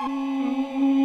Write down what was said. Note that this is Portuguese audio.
Música